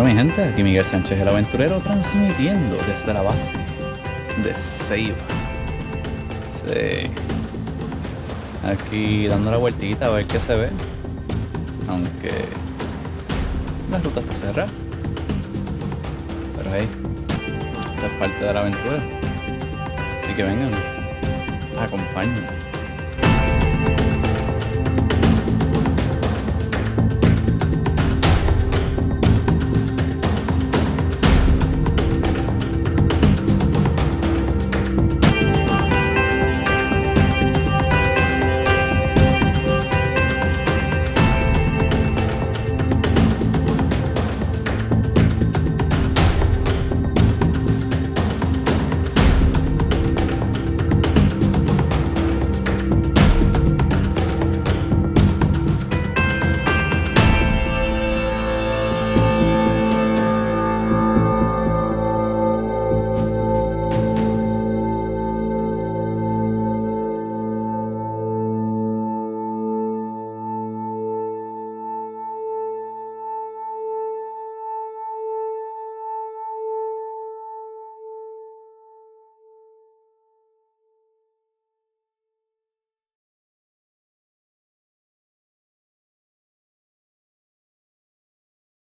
Bueno, mi gente, aquí Miguel Sánchez el aventurero transmitiendo desde la base de Ceiba. Sí. Aquí dando la vueltita a ver qué se ve. Aunque la ruta está cerrada. Pero hey, esa es parte de la aventura. Así que vengan, acompáñenme.